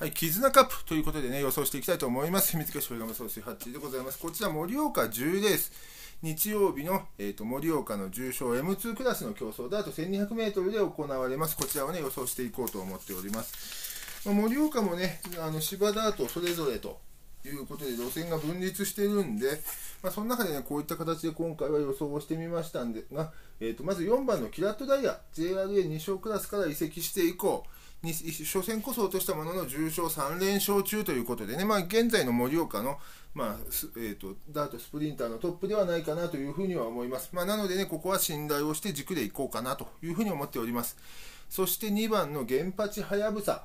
はい、絆カップということでね、予想していきたいと思います。秘密結晶ガム総水8でございます。こちら、盛岡10レース。日曜日の、えーと、盛岡の重賞 M2 クラスの競争で、あと 1200m で行われます。こちらをね、予想していこうと思っております。まあ、盛岡もね、あの芝ダートそれぞれということで、路線が分立してるんで、まあ、その中でね、こういった形で今回は予想をしてみましたんでが、えーと、まず4番のキラットダイヤ、JRA2 勝クラスから移籍して以降、に初戦こそ落としたものの重賞3連勝中ということでね、まあ、現在の盛岡の、まあえーと、ダートスプリンターのトップではないかなというふうには思います。まあ、なのでね、ここは信頼をして軸でいこうかなというふうに思っております。そして2番の原八はやぶさ。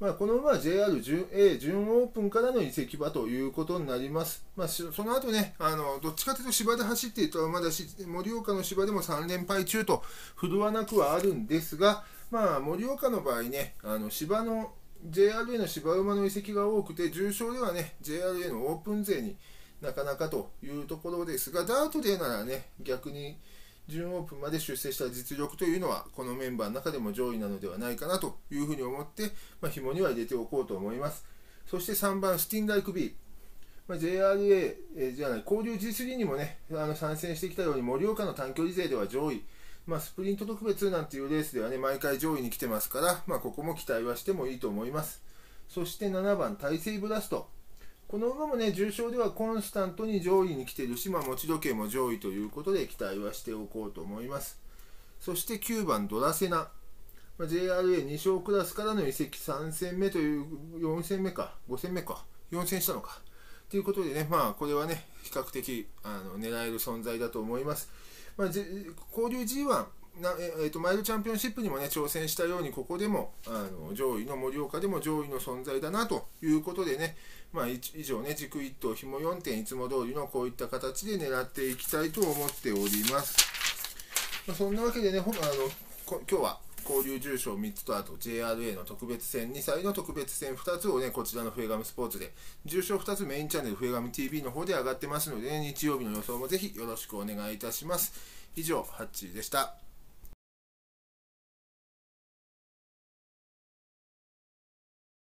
まあ、この馬は JR 準 A 準オープンからの移籍馬ということになります。まあ、その後ね、あのどっちかというと芝で走っていると馬だし、盛岡の芝でも3連敗中と振るわなくはあるんですが、まあ、盛岡の場合ね、あの芝の JRA の芝馬の移籍が多くて、重賞ではね、JRA のオープン勢になかなかというところですが、ダートでならね、逆に準オープンまで出世した実力というのは、このメンバーの中でも上位なのではないかなというふうに思って、まあ、紐には入れておこうと思います。そして3番、スティンダイク B。まあ、JRA、えー、じゃない、交流 G3 にもね、あの参戦してきたように、盛岡の短距離勢では上位。まあ、スプリント特別なんていうレースではね、毎回上位に来てますから、まあ、ここも期待はしてもいいと思います。そして7番、大西ブラスト。この馬もね、重賞ではコンスタントに上位に来てるし、まあ、持ち時計も上位ということで期待はしておこうと思います。そして9番、ドラセナ。まあ、JRA2 勝クラスからの移籍3戦目という、4戦目か、5戦目か、4戦したのか。ということでね、まあ、これはね、比較的あの狙える存在だと思います。まあ、交流 G1 な、えーと、マイルチャンピオンシップにも、ね、挑戦したように、ここでもあの上位の盛岡でも上位の存在だなということでね、まあ、以上ね、軸1頭、ひも4点、いつも通りのこういった形で狙っていきたいと思っております。まあ、そんなわけでね、ほあの今日は交流重賞3つとあと JRA の特別戦2歳の特別戦2つをねこちらの笛ガムスポーツで重賞2つメインチャンネル笛ガム TV の方で上がってますので、ね、日曜日の予想もぜひよろしくお願いいたします。以上ハッチーでした。